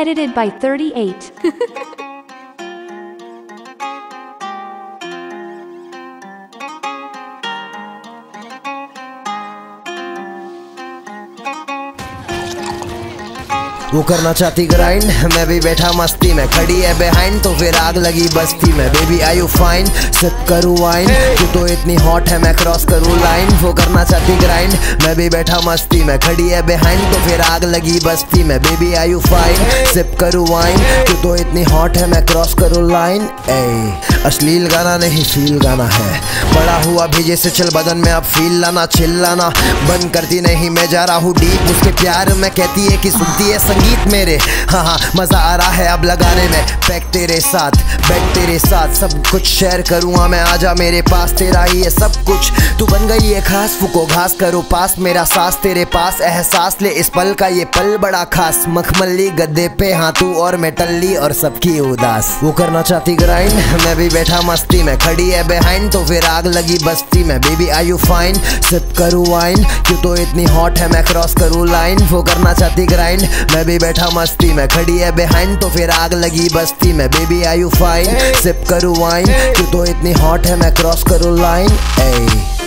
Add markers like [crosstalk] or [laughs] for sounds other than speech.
Edited by 38. [laughs] वो करना चाहती ग्राइंड मैं भी बैठा मस्ती में खड़ी है बिहाइंड तो फिर आग लगी बस्ती में। Baby I you fine sip करूँ वाइन तू तो इतनी हॉट है मैं क्रॉस करूँ लाइन वो करना चाहती ग्राइंड मैं भी बैठा मस्ती में खड़ी है बिहाइंड तो फिर आग लगी बस्ती में। Baby I you fine sip करूँ वाइन तू तो इतनी हॉट है मैं क्रॉस करूँ लाइन ए अश्लील गाना नहीं फील गाना है। बड़ा हुआ भी जैसे चल बदन में अब फील लाना चिल लाना। बंद करती नहीं मैं जा रहा हूँ डीप उसके प्यार में कहती है कि सुनती है संगीत मेरे। हाँ हाँ मज़ा आ रहा है अब लगाने में। पैक तेरे साथ बैठ तेरे साथ। सब कुछ शेयर करूँगा मैं, आजा मेरे पास। तेरा ही है सब कुछ। तू बन गई है खास, फुको घास करो पास। मेरा सास तेरे पास, एहसास ले इस पल का ये पल बड़ा खास। मखमली गद्दे पे हाँ तू और मैं टल्ली और सबकी उदास। वो करना चाहती ग्राइंड मैं भी बैठा मस्ती में। खड़ी है बिहाइंड तो फिर आग लगी बस्ती में। Baby I you fine sip करूँ वाइन क्यों तो इतनी हॉट है, मैं क्रॉस करूँ लाइन वो करना चाहती ग्राइंड मैं भी बैठा मस्ती में। खड़ी है बिहाइंड तो फिर आग लगी बस्ती में। Baby I you fine sip करू वाइन क्यों तो इतनी हॉट है? मैं क्रॉस करूँ लाइन ए